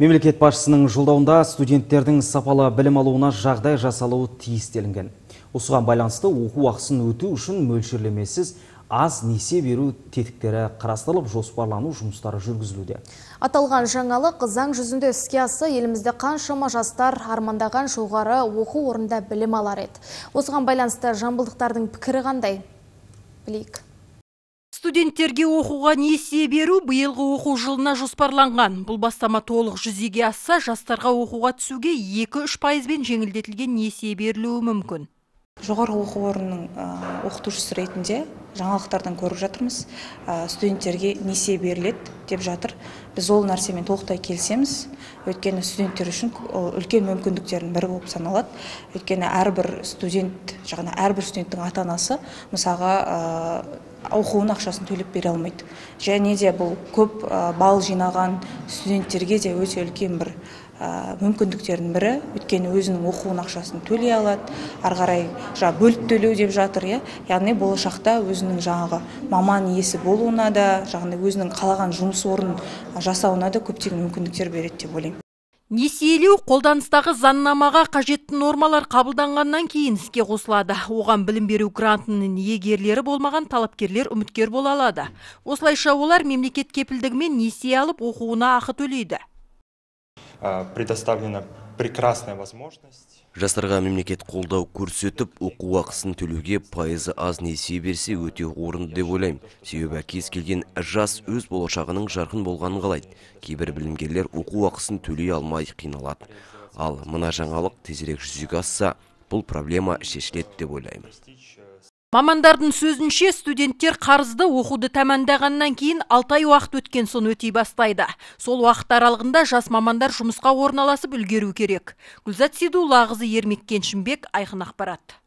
Мемлекет басшысының жолдауында студенттердің сапалы білім алуына жағдай жасалуы тиіс делінген. Осыған байланысты оқу ақысын өту үшін мөлшерлемесіз аз несие беру тетіктері қарастырылып жоспарлану жұмыстары жүргізілуде. Аталған жаңалық заң жүзінде іске асса елімізде қаншама жастар армандаған жоғары оқу орында білім алар еді. Осыған байланысты жамбылдықтардың пікірі қандай? Білейік. Студенттерге оқуға несие беру биылғы оқу жылына жоспарланған. Бұл бастама толық жүзеге асса, жастарға оқуға түсуге 2-3 пайызбен жеңілдетілген несие берілуі мүмкін. Жоғары оқу орнының оқытушысы ретінде жаңалықтардан көріп жатырмыз. Студенттерге несие беріледі деп жатыр. Біз ол нәрсемен толықтай келісеміз. Өйткені студенттер үшін үлкен мүмкіндіктердің бірі болып саналады. Өйткені әрбір студент, әрбір студенттің ата-анасы мысалға оқуын ақшасын төлеп бере алмайды. Және де бұл көп балл жинаған студенттерге де өте үлкен бір мүмкіндіктердің бірі. Өйткені өзінің оқуын ақшасын төлей алады. Ары қарай жаңағы бөліп төлеу деп жатыр иә. Яғни болашақта өзінің жаңағы маман иесі болуына да жаңағыдай өзінің қалаған жұмыс орнын жасауына да көптеген мүмкіндіктер береді деп ойлаймын. Несиелеу қолданыстағы заңнамаға қажетті нормалар қабылданғаннан кейін іске қосылады. Оған білім беру грантының иегерлері болмаған талапкерлер үміткер бола алады. Осылайша олар мемлекет кепілдігімен несие алып оқуына ақы төлейді. Предоставлена прекрасная возможность Жастарға мемлекет қолдау көрсетіп, оқу ақысын төлеуге пайызы аз несие берсе өте орынды деп ойлаймын. Себебі кез келген жас өз болашағының жарқын болғанын қалайды. Кейбір білімгерлер оқу ақысын төлей алмай қиналады. Ал мына жаңалық тезірек жүзеге асса, бұл проблема шешіледі деп ойлаймын. Мамандардың сөзінше студенттер қарызды оқуды тәмәндағаннан кейін 6 ай уақыт өткен соң өтей бастайды. Сол уақыт аралығында жас мамандар жұмысқа орналасып үлгеру керек. Гүлзат Сейдуллағызы Ермек Кеншімбек, Айқын ақпарат.